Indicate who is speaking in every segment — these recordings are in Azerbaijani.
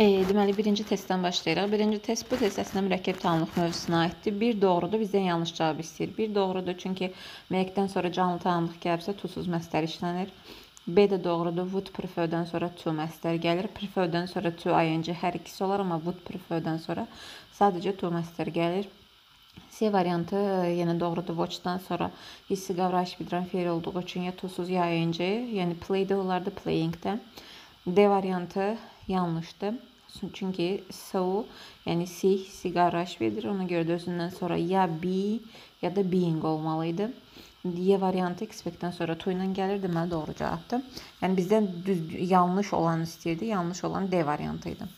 Speaker 1: E, deməli, birinci testdən başlayırıq. Birinci test bu test əslində mürəkkəb tanımlıq mövzusuna aiddir. Bir doğrudur, bizdən yanlış cavab istəyir. Bir doğrudur, çünki mərkdən sonra canlı tanımlıq gəlibsə, tusuz məstər işlənir. B də doğrudur. Would prefer-dən sonra to məstər gəlir. Prefer-dən sonra to ing hər ikisi olar, amma would prefer-dən sonra sadəcə to məstər gəlir. C variantı yenə doğrudur. Watch-dan sonra hissi qavrayış bildirən feil olduğu üçün ya tusuz ya ing, yəni play-də olardı, playing-də. D variantı yanlışdır. Çünki so, yəni C siqara verir. Ona görə də özündən sonra ya be ya da being olmalıydı. Y variantı expect-dən sonra to ilə gəlir. Deməli doğru cavabdır. Yəni bizdən düz yanlış olan istəyirdi. Yanlış olan D variantı idi.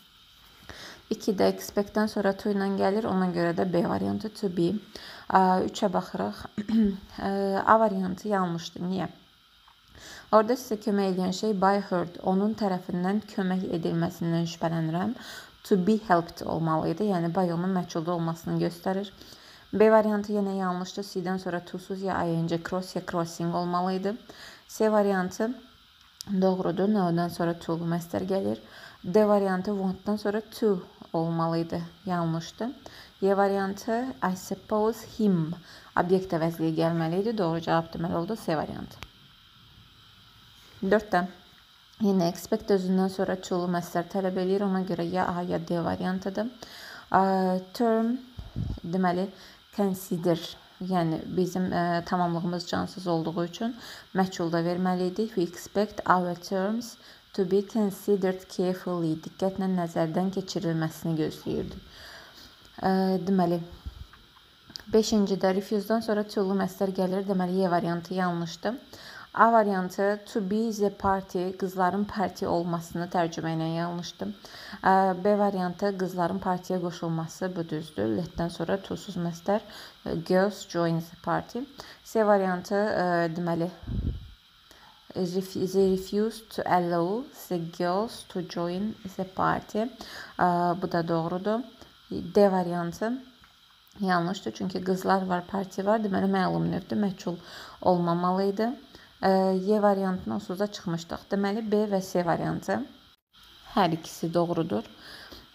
Speaker 1: 2-də expect-dən sonra to ilə gəlir. Ona görə də B variantı to be. 3-ə baxırıq. A variantı yanlışdır. Niyə? Orada sizə kömək edən şey by heard, onun tərəfindən kömək edilməsindən şübhələnirəm. To be helped olmalı idi. Yəni by onun məchulda olmasını göstərir. B variantı yenə yanlışdır. C-dən sonra to-suz ya ing, cross ya crossing olmalı idi. C variantı doğrudur. No-dan sonra to-lu məstər gəlir. D variantı want-dan sonra to olmalı idi. Yanlışdır. Y variantı I suppose him obyekt əvəzliyi gəlməli idi. Doğru cavab deməli oldu C variantı. 4-də yenə expect özündən sonra çulu məstər tələb eləyir. Ona görə ya A ya D variantıdır. Term deməli consider yəni bizim ə, tamamlığımız cansız olduğu üçün məchulda verməli idik. We expect our terms to be considered carefully. Diqqətlə nəzərdən keçirilməsini gözləyirdik. Deməli 5-cidə refuse-dan sonra to-lu məstər gəlir. Deməli Y variantı yanlışdır. A variantı to be the party qızların parti olmasını tərcümə ilə yanlışdır. B variantı qızların partiyə qoşulması bu düzdür. Letdən sonra to-suz məstər girls join the party. C variantı deməli they refuse to allow the girls to join the party. Bu da doğrudur. D variantı yanlışdır. Çünki qızlar var, parti var. Deməli məlum növdür, məchul olmamalı idi. Y variantını onsuzda çıxmışdıq. Deməli B və C variantı hər ikisi doğrudur.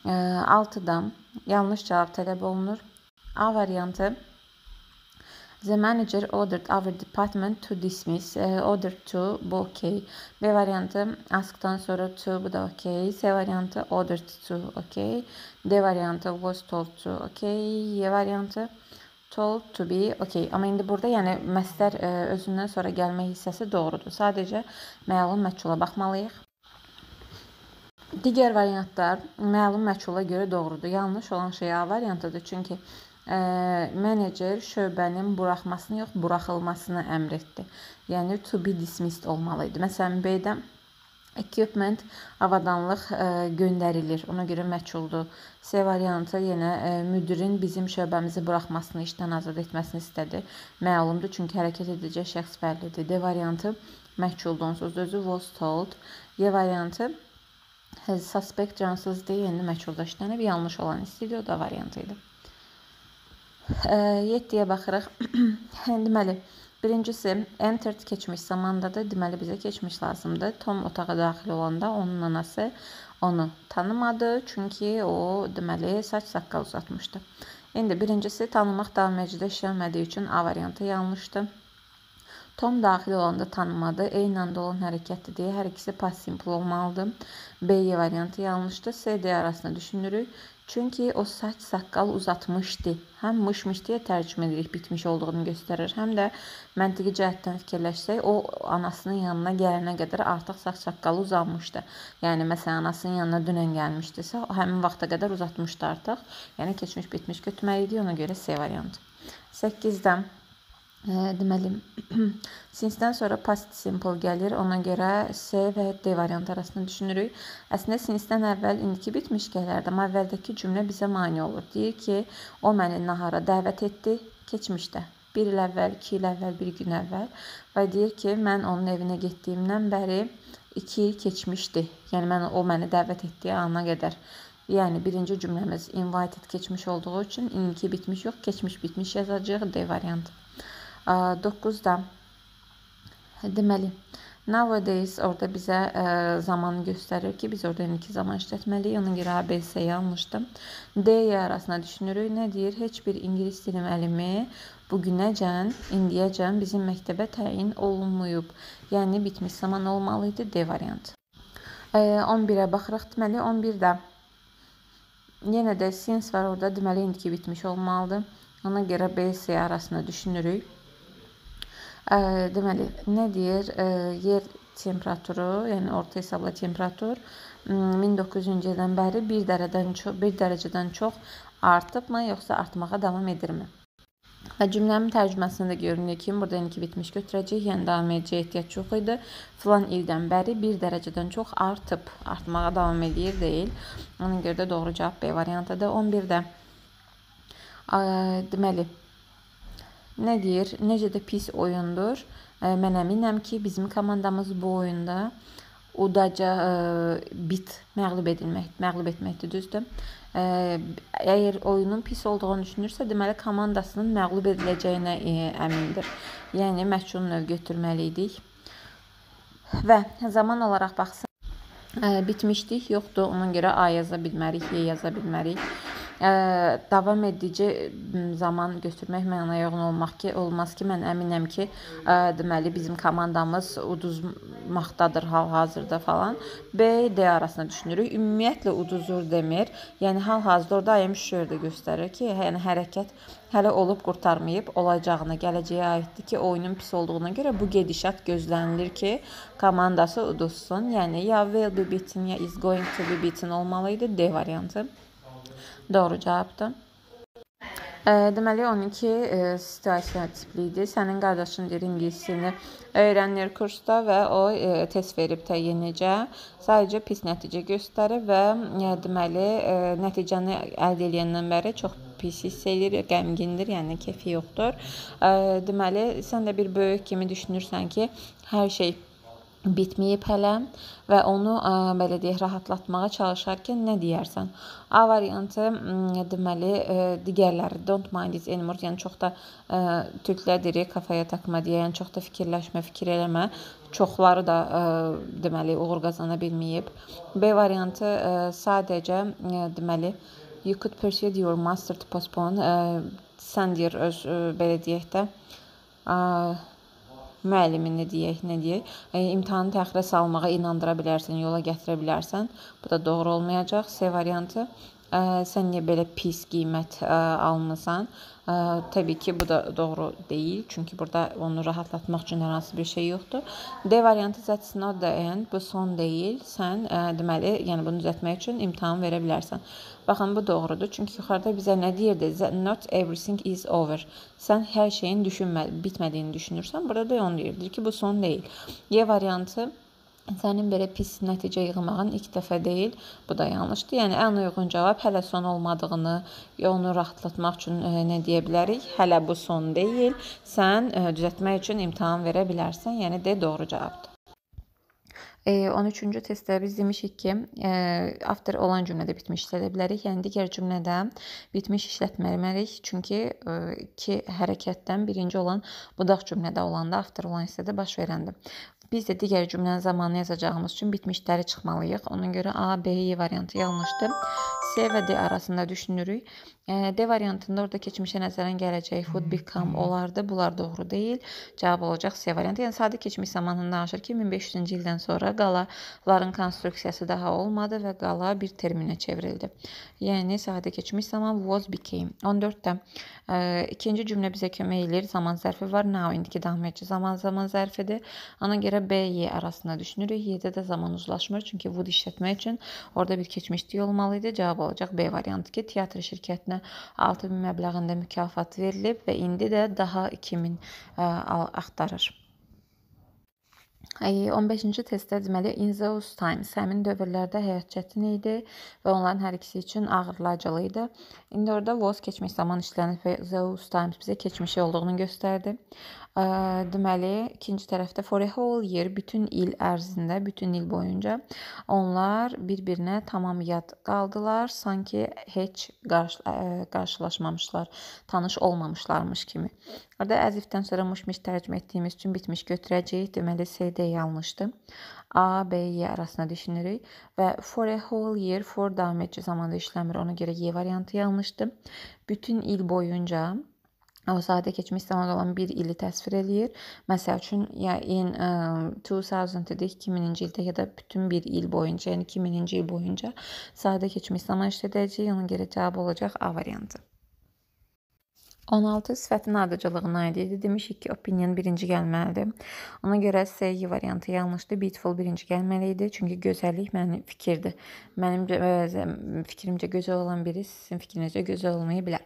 Speaker 1: 6-dan yanlış cavab tələb olunur. A variantı The manager ordered our department to dismiss. Ordered to bu okey. B variantı ask'tan sonra to bu da okey. C variantı ordered to okey. D variantı was told to okey. Y variantı told to be okay. Amma indi burada yəni məstər ə, e, özündən sonra gəlmə hissəsi doğrudur. Sadəcə məlum məchula baxmalıyıq. Digər variantlar məlum məchula görə doğrudur. Yanlış olan şey A variantıdır. Çünki ə, e, menecer şöbənin buraxmasını yox, buraxılmasını əmr etdi. Yəni to be dismissed olmalı idi. Məsələn, B-də equipment avadanlıq e, göndərilir. Ona görə məchuldur. C variantı yenə e, müdirin bizim şöbəmizi buraxmasını, işdən azad etməsini istədi. Məlumdur, çünki hərəkət edəcək şəxs bəllidir. D variantı məchuldur. Onsuz özü was told. Y variantı suspect cansızdır, yəni məchulda işlənib. Yanlış olan istəyir, o da variantı idi. 7-yə baxırıq. Deməli, Birincisi, entered keçmiş zamandadır. Deməli bizə keçmiş lazımdır. Tom otağa daxil olanda onun anası onu tanımadı. Çünki o deməli saç saqqal uzatmışdı. İndi birincisi tanımaq davam edicidə işlənmədiyi üçün A variantı yanlışdır. Tom daxil olanda tanımadı. Eyni anda olan hərəkətdir deyə hər ikisi past simple olmalıdır. B variantı yanlışdır. C, D arasında düşünürük. Çünki o saç saqqal uzatmışdı. Həm mışmış deyə tərcümə edirik, bitmiş olduğunu göstərir. Həm də məntiqi cəhətdən fikirləşsək, o anasının yanına gələnə qədər artıq saç saqqalı uzanmışdı. Yəni məsələn anasının yanına dünən gəlmişdisə, həmin vaxta qədər uzatmışdı artıq. Yəni keçmiş bitmiş götürməli idi. Ona görə C variantı. 8-dən deməli since-dən sonra past simple gəlir. Ona görə C və D variantı arasında düşünürük. Əslində since-dən əvvəl indiki bitmiş gələrdi, amma əvvəldəki cümlə bizə mane olur. Deyir ki, o məni nahara dəvət etdi keçmişdə. 1 il əvvəl, 2 il əvvəl, 1 gün əvvəl və deyir ki, mən onun evinə getdiyimdən bəri 2 il keçmişdi. Yəni mən o məni dəvət etdiyi ana qədər. Yəni birinci cümləmiz invited keçmiş olduğu üçün indiki bitmiş yox, keçmiş bitmiş yazacağıq D variantı. 9-da deməli Nowadays orada bizə ə, zamanı göstərir ki, biz orada indiki zaman işlətməliyik. Ona görə ABC yanlışdır. D arasına düşünürük. Nə deyir? Heç bir ingilis dili müəllimi bu günəcən, indiyəcən bizim məktəbə təyin olunmayıb. Yəni bitmiş zaman olmalı idi D variantı. 11-ə baxırıq. Deməli 11-də yenə də since var orada. Deməli indiki bitmiş olmalıdır. Ona görə B, C arasında düşünürük. Deməli, nə deyir? Yer temperaturu, yəni orta hesabla temperatur 1900-cü ildən bəri 1 dərəcədən çox 1 dərəcədən çox artıbmı, yoxsa artmağa davam edirmi? Və cümləmin tərcüməsində görünür ki, burada indiki bitmiş götürəcək, yəni davam edəcək ehtiyac yox idi. Filan ildən bəri 1 dərəcədən çox artıb, artmağa davam edir deyil. Ona görə də doğru cavab B variantıdır. 11-də deməli nə deyir? Necə də pis oyundur. Mən əminəm ki, bizim komandamız bu oyunda udaca bit məğlub edilmək, məğlub etməkdir, düzdür? Əgər oyunun pis olduğunu düşünürsə, deməli komandasının məğlub ediləcəyinə əmindir. Yəni məhsul növ götürməli idik. Və zaman olaraq baxsın, bitmişdik, yoxdur. Ona görə A yaza bilmərik, Y yaza bilmərik davam edici zaman götürmək mənaya uyğun olmaq ki, olmaz ki, mən əminəm ki, deməli bizim komandamız uduzmaqdadır hal-hazırda falan. B, D arasında düşünürük. Ümumiyyətlə uduzur demir. Yəni hal-hazırda orada sure də göstərir ki, yəni hərəkət hələ olub qurtarmayıb, olacağına, gələcəyə aiddir ki, oyunun pis olduğuna görə bu gedişat gözlənilir ki, komandası uduzsun. Yəni ya will be beaten ya is going to be beaten olmalı idi D variantı. Doğru cavabdır. Deməli 12 e, situasiya tipli idi. Sənin qardaşın deyir ingilis dilini öyrənir kursda və o e, test verib təyinicə sadəcə pis nəticə göstərir və e, deməli nəticəni əldə edəndən bəri çox pis hiss edir, qəmgindir, yəni kefi yoxdur. Deməli sən də bir böyük kimi düşünürsən ki, hər şey bitməyib hələ və onu ə, belə deyək, rahatlatmağa çalışarkən nə deyərsən? A variantı deməli ə, digərləri don't mind it anymore, yəni çox da ə, türklər deyir kafaya takma deyə, yəni çox da fikirləşmə, fikir eləmə. Çoxları da ə, deməli uğur qazana bilməyib. B variantı ə, sadəcə ə, deməli you could pursue your master to postpone ə, sən deyir öz ə, belə deyək də ə, müəllimini deyək, nə deyək, e, imtahanı təxirə salmağa inandıra bilərsən, yola gətirə bilərsən. Bu da doğru olmayacaq. C variantı. E, sən niyə belə pis qiymət e, almısan? Təbii ki, bu da doğru deyil. Çünki burada onu rahatlatmaq üçün hər hansı bir şey yoxdur. D variantı that's not the end. Bu son deyil. Sən ə, deməli, yəni bunu düzəltmək üçün imtahan verə bilərsən. Baxın, bu doğrudur. Çünki yuxarıda bizə nə deyirdi? Not everything is over. Sən hər şeyin düşünmə, bitmədiyini düşünürsən. Burada da onu deyirdir ki, bu son deyil. Y variantı sənin belə pis nəticə yığmağın ilk dəfə deyil. Bu da yanlışdır. Yəni ən uyğun cavab hələ son olmadığını, onu rahatlatmaq üçün ə, e, nə deyə bilərik? Hələ bu son deyil. Sən ə, e, düzəltmək üçün imtahan verə bilərsən. Yəni D doğru cavabdır. 13-cü testdə biz demişik ki, after olan cümlədə bitmiş işlədə bilərik. Yəni digər cümlədə bitmiş işlətməliyik. Çünki iki hərəkətdən birinci olan budaq cümlədə olanda after olan hissədə baş verəndir. Biz də digər cümlənin zamanını yazacağımız üçün bitmişləri çıxmalıyıq. Ona görə A, B, Y variantı yanlışdır. C və D arasında düşünürük. D variantında orada keçmişə nəzərən gələcək would become olardı. Bunlar doğru deyil. Cavab olacaq C variantı. Yəni sadə keçmiş zamanını danışır ki, 1500-cü ildən sonra qalaların konstruksiyası daha olmadı və qala bir terminə çevrildi. Yəni sadə keçmiş zaman was became. 14-də ikinci cümlə bizə kömək eləyir. Zaman zərfi var. Now indiki edici zaman zaman zərfidir. Ona görə B, Y arasında düşünürük. Y-də də zaman uzlaşmır. Çünki would işlətmək üçün orada bir keçmişlik olmalı idi. Cavab olacaq B variantı ki, teatr şirkətinə şəxsinə 6000 məbləğində mükafat verilib və indi də daha 2000 axtarır. 15-ci testdə deməli in those times həmin dövrlərdə həyat çətin idi və onların hər ikisi üçün ağırlayıcılı idi. İndi orada was keçmiş zaman işlənib və those times bizə keçmişi olduğunu göstərdi. Deməli, ikinci tərəfdə for a whole year bütün il ərzində, bütün il boyunca onlar bir-birinə tamam yad qaldılar, sanki heç qarşı, qarşılaşmamışlar, tanış olmamışlarmış kimi. Orada əzifdən sonra muşmiş tərcümə etdiyimiz üçün bitmiş götürəcəyik. Deməli, CD yanlışdır. A, B, Y arasında düşünürük və for a whole year for davam edici zamanda işləmir. Ona görə Y variantı yanlışdır. Bütün il boyunca o sadə keçmiş zamanda olan bir ili təsvir eləyir. Məsəl üçün, ya in um, 2000 dedik, 2000-ci ildə ya da bütün bir il boyunca, yəni 2000-ci il boyunca sadə keçmiş zaman işlədəcəyik. Ona görə cavab olacaq A variantı. 16 sifətin ardıcıllığına aid idi. Demişik ki, opinion birinci gəlməlidir. Ona görə C variantı yanlışdır. Beautiful birinci gəlməli idi. Çünki gözəllik mənim fikirdir. Mənim fikrimcə gözəl olan biri sizin fikrinizcə gözəl olmaya bilər.